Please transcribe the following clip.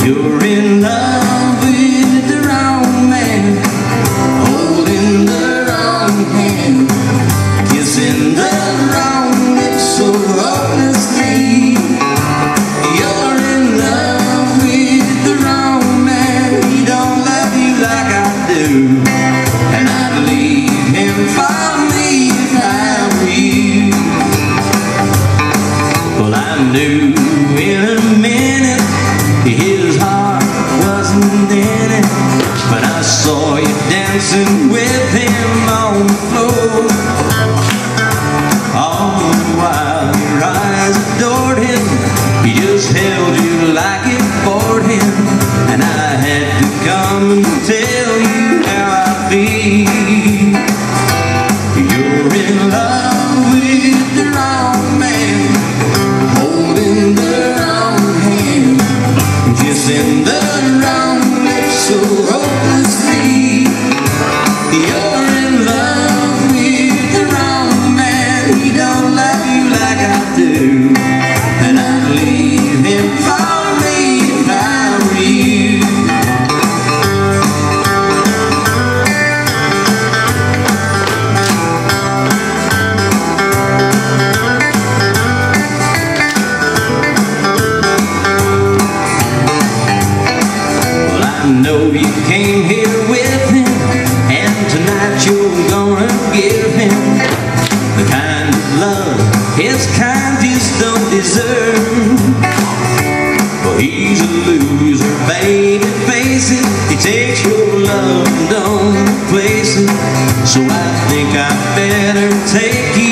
You're in love with the wrong man, holding the wrong hand, kissing the wrong lips so. You're in love with the wrong man, he don't love you like I do, and I'd leave him for me if I were you. Well, I knew in dancing with him on the floor. All the while your eyes adored him, he just held you like it bored him, and I had to come and tell you how I feel. You're in love with the wrong man holding the wrong hand, kissing the wrong lips so hopelessly. You came here with him, and tonight you're gonna give him the kind of love his kind just don't deserve. Well, he's a loser, baby, face it. He takes your love and don't replace it. So I think I better take you